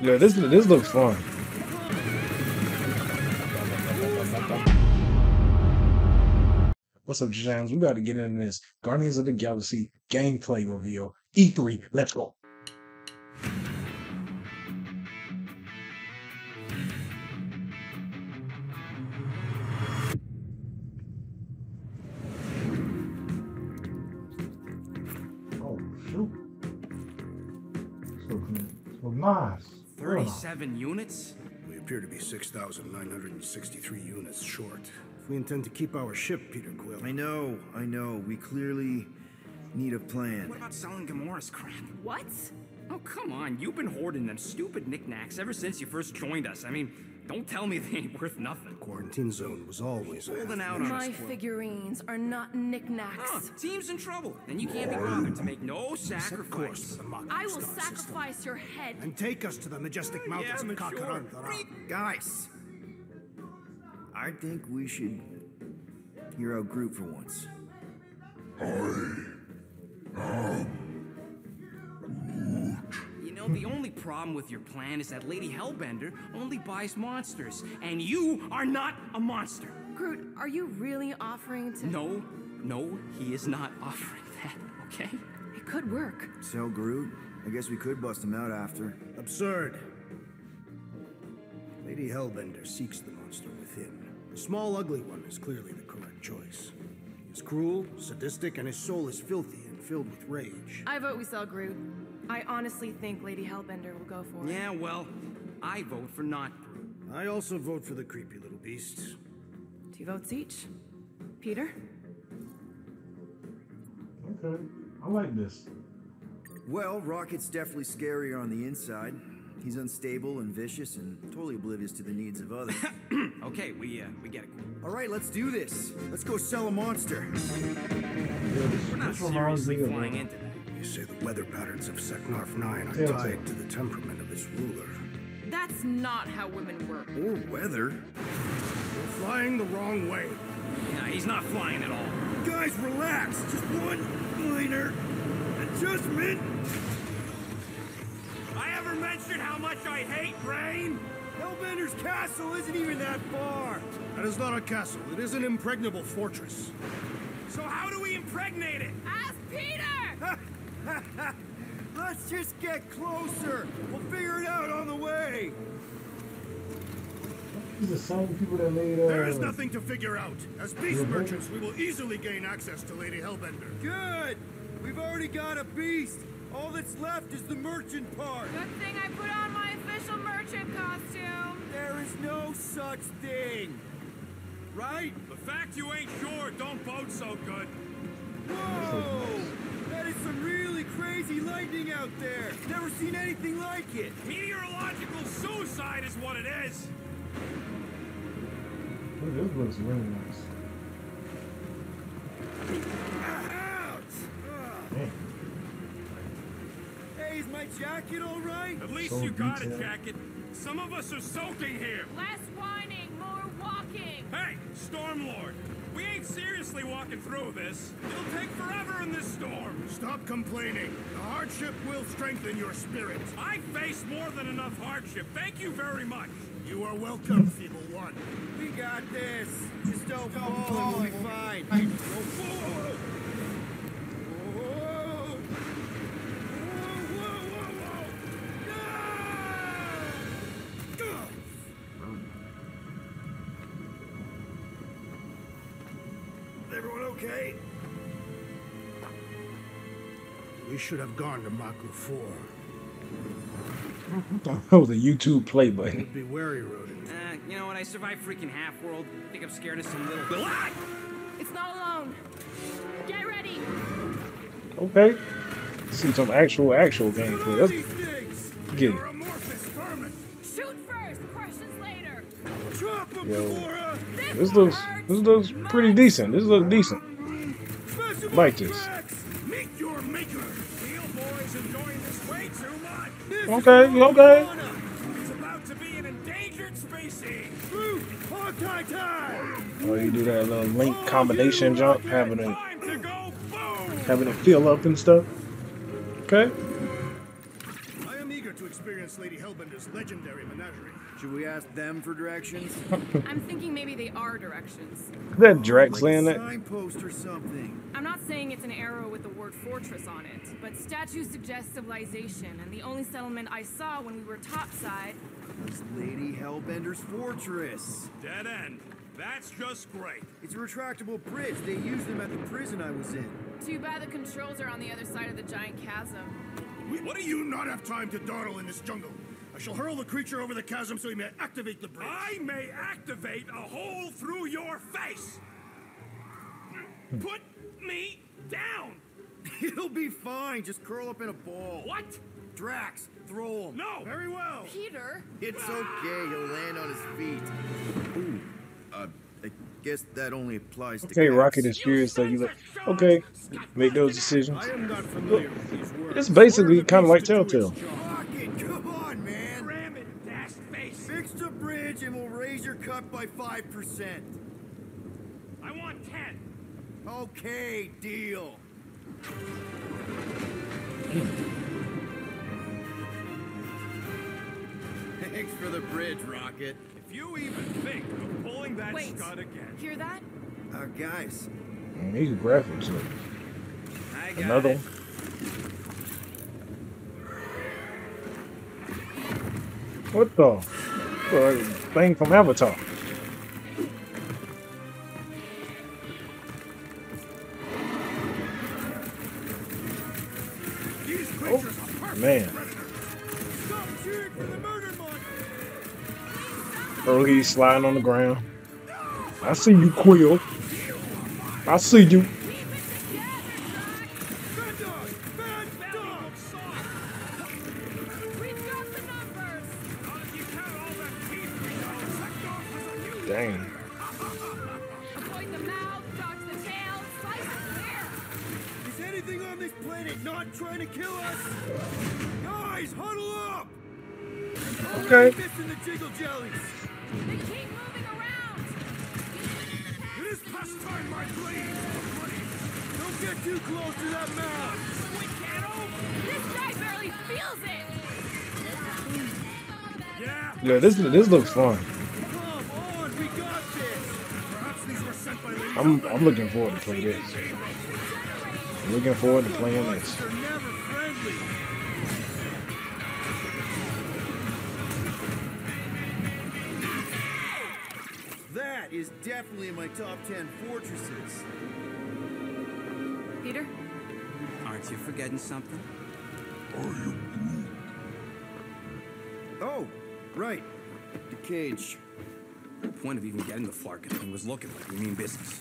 Yeah, this this looks fun. What's up, James? We got to get into this Guardians of the Galaxy gameplay reveal. E3, let's go. Oh, shoot. So, so nice. 37 units? We appear to be 6,963 units short. If we intend to keep our ship, Peter Quill. I know, I know. We clearly need a plan. What about selling Gamora's crap? What? Oh, come on. You've been hoarding them stupid knickknacks ever since you first joined us. I mean, don't tell me they ain't worth nothing. Quarantine zone was always Holding out on My us, Quill. figures are not knickknacks. Huh, team's in trouble. and you can't be bothered to make no sacrifice. to the I will star system. sacrifice your head. And take us to the majestic mm, mountains Yeah, of but sure. Kakarantara. Guys! I think we should hear out Groot for once. You um, problem with your plan is that Lady Hellbender only buys monsters, and you are not a monster. Groot, are you really offering to? No, no, he is not offering that, okay? It could work. Sell Groot? I guess we could bust him out after. Absurd. Lady Hellbender seeks the monster within. The small, ugly one is clearly the correct choice. He is cruel, sadistic, and his soul is filthy and filled with rage. I vote we sell Groot. I honestly think Lady Hellbender will go for it. Yeah, well, I vote for not Groot. I also vote for the creepy little beast. Two votes each. Peter? Okay, I like this. Well, Rocket's definitely scarier on the inside. He's unstable and vicious and totally oblivious to the needs of others. Okay, we uh, we get it. All right, let's do this. Let's go sell a monster. We're not seriously flying uh, into that. You say the weather patterns of Seknarf 9 are tied to the temperament of its ruler. That's not how women work. Or weather. You're flying the wrong way. Yeah, he's not flying at all. Guys, relax. Just one minor adjustment. I ever mentioned how much I hate rain? Hellbender's castle isn't even that far. That is not a castle. It is an impregnable fortress. So how do we impregnate it? Ask Peter! Let's just get closer. We'll figure it out on the way. These are the same people that made. Uh, There is nothing to figure out. As beast Mhm. merchants, we will easily gain access to Lady Hellbender. Good. We've already got a beast. All that's left is the merchant part. Good thing I put on my official merchant costume. There is no such thing. Right? The fact you ain't sure don't bode so good. Whoa! That is some really crazy lightning out there. Never seen anything like it. Meteorological suicide is what it is. Ooh, this looks really nice. Ouch! Ugh. Hey, is my jacket all right? At least So you got a jacket. Some of us are soaking here. Less whining, more walking. Hey, Stormlord, we ain't seriously walking through this. It'll take forever in this storm. Stop complaining. The hardship will strengthen your spirit. I faced more than enough hardship. Thank you very much. You are welcome, Feeble One. We got this. Just don't fall and we'll be fine. Whoa, whoa, whoa. Whoa! Everyone okay? We should have gone to Maku 4. That was a YouTube play button. Be wary, rodent. Uh, you know what? I survived freaking Halfworld. I think I'm scared of some little. Ah! It's not alone. Get ready. Okay. See some actual, actual gameplay. Let's These things! get it. You're amorphous vermin. Shoot first, questions later. Chop 'em, Yo. Gamora! This looks, this looks pretty decent. This looks decent. Like this. Max! Meet your maker. Steel boy's enjoying this way too much. This is Okay, okay. wanna. He's about to be an endangered species. Groot, Hawkeye time! Oh, you do that little link combination jump, having it, to having it fill up and stuff. Okay. I am eager to experience Lady Hellbender's legendary menagerie. Should we ask them for directions? I'm thinking maybe they are directions. Is that Drax like saying that? signpost or something. I'm not saying it's an arrow with the word fortress on it, but statues suggest civilization, and the only settlement I saw when we were topside. was Lady Hellbender's fortress. Dead end. That's just great. It's a retractable bridge. They used them at the prison I was in. Too bad the controls are on the other side of the giant chasm. What do you not have time to dawdle in this jungle? I shall hurl the creature over the chasm so he may activate the bridge. I may activate a hole through your face. Put me down. It'll be fine. Just curl up in a ball. What? Drax, throw him. No. Very well. Peter? It's okay. He'll land on his feet. Ooh. Uh, I guess that only applies to Okay. Rocket is furious that you like. Okay, make those decisions. I am not familiar with these words. It's basically kinda like beast to do its Telltale. job. Rocket, come on, man. Ram it, dash face. Fix the bridge and we'll raise your cut by 5%. I want ten. Okay, deal. Thanks for the bridge, Rocket. If you even think of pulling that Wait. scud again. Hear that? Uh, guys, Mm, These graphics look. I Another it. one. What the? Uh, thing from Avatar. Perfect Man. Oh, he's sliding on the ground. I see you, Quill. I see you. Bad not trying to kill us? Guys, huddle up! Okay. Missing the jiggle jellies. They keep moving around! It is past time, my blade. Don't get too close to that mouth. We can't open! This guy barely feels it! Yeah. Yeah, this this looks fun. On, we got this. Perhaps these were sent by Lady I'm I'm looking forward to play this. I'm looking forward to playing this. Never friendly. that is definitely in my top 10 fortresses. Peter? Aren't you forgetting something? Are you Oh, right. The cage. The point of even getting the Flarkin thing was looking like we mean business.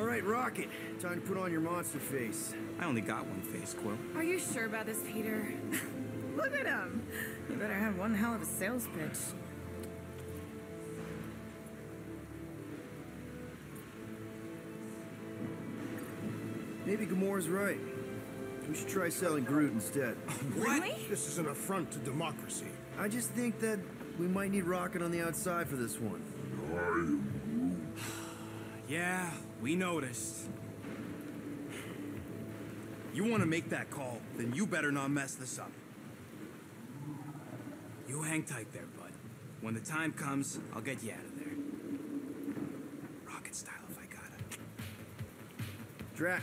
All right, Rocket. Time to put on your monster face. I only got one face, Quill. Are you sure about this, Peter? Look at him! You better have one hell of a sales pitch. Maybe Gamora's right. We should try selling Groot instead. Really? This is an affront to democracy. I just think that we might need Rocket on the outside for this one. Yeah, we noticed. You want to make that call, then you better not mess this up. You hang tight there, bud. When the time comes, I'll get you out of there. Rocket style if I got it. Drat.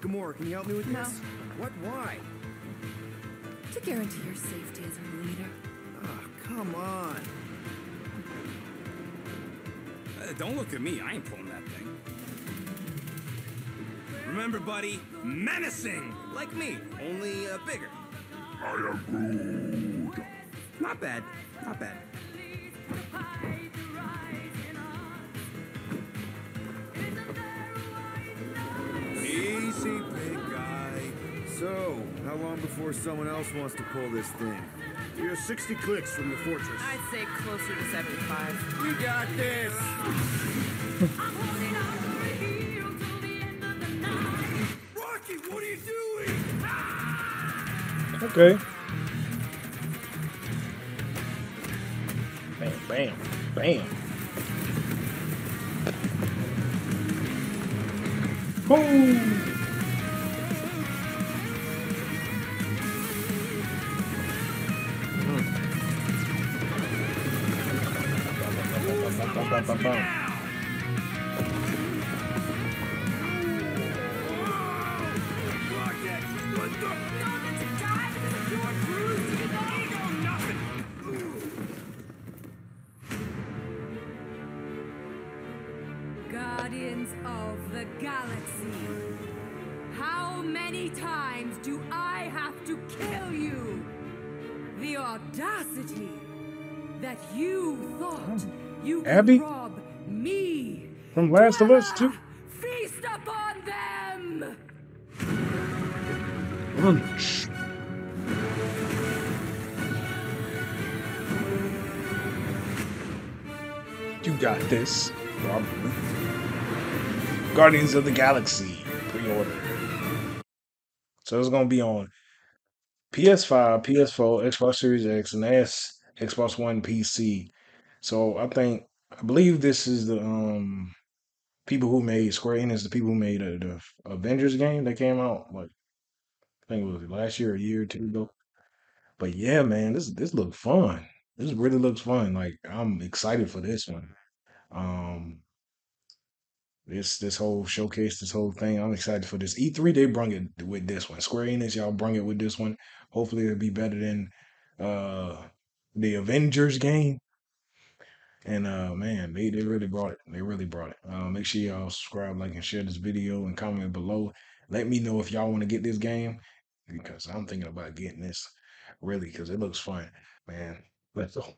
Gamora, can you help me with No. this? What? Why? To guarantee your safety as a leader. Ah, come on. Uh, don't look at me, I ain't pulling that thing. Remember, buddy, menacing! Like me, only uh, bigger. I am Groot. Not bad, not bad. Easy, big guy. So, how long before someone else wants to pull this thing? We are 60 clicks from the fortress. I'd say closer to 75. We got this! Okay. Bam, bam, bam. Boom! Mm. Bum, bum, bum, Guardians of the Galaxy. How many times do I have to kill you? The audacity that you thought you could Abby? rob me. From Last of Us too. Feast upon them! Lunch. You got this. Probably. Guardians of the Galaxy pre-order. So it's gonna be on PS5, PS4, Xbox Series X, and S, Xbox One, PC. So I think I believe this is the um people who made Square Enix, the people who made the Avengers game that came out like I think it was last year, a year or two ago. But yeah, man, this this looks fun. This really looks fun. Like I'm excited for this one. Um, this this whole showcase, this whole thing, I'm excited for this. E3 they brung it with this one. Square Enix, y'all brung it with this one. Hopefully it'll be better than uh the Avengers game. And uh man, they, they really brought it. They really brought it. Uh make sure y'all subscribe, like, and share this video and comment below. Let me know if y'all want to get this game because I'm thinking about getting this really because it looks fun, man. Let's go.